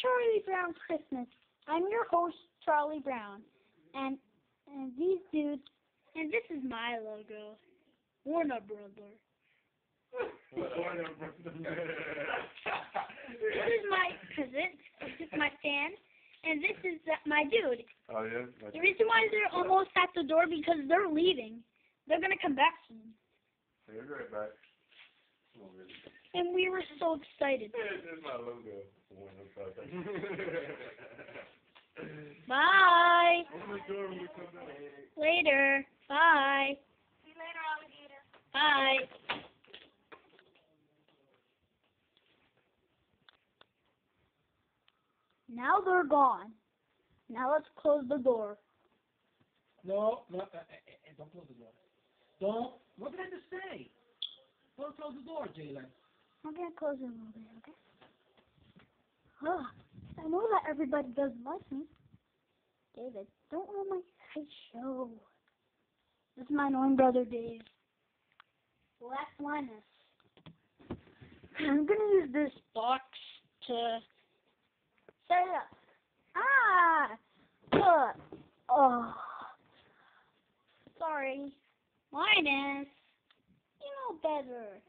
Charlie Brown Christmas. I'm your host, Charlie Brown. And and these dudes and this is my logo. Warner Brother. this is my present. This is my fan. And this is uh, my dude. Oh yeah. Like, The reason why they're almost at the door because they're leaving. They're gonna come back soon. Hey, we'll right back. On, really. And we were so excited. This is my logo. One of those Bye. Open the door when we come back. Later. Bye. See you later, alligator. Bye. Now they're gone. Now let's close the door. No, no, uh, uh, uh, don't close the door. Don't. What did I just say? Don't close the door, Jalen. I'm gonna close it a little bit, okay? Ugh, I know that everybody doesn't like me. David, don't ruin my nice show. This is my annoying brother, Dave. Black Linus. I'm gonna use this box to set it up. Ah! Oh. Sorry. Linus. You know better.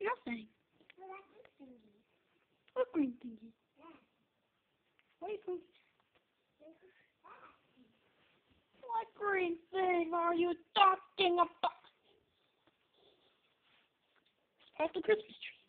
Nothing. What green thingy? What green? What green thing are you talking about? At the Christmas tree.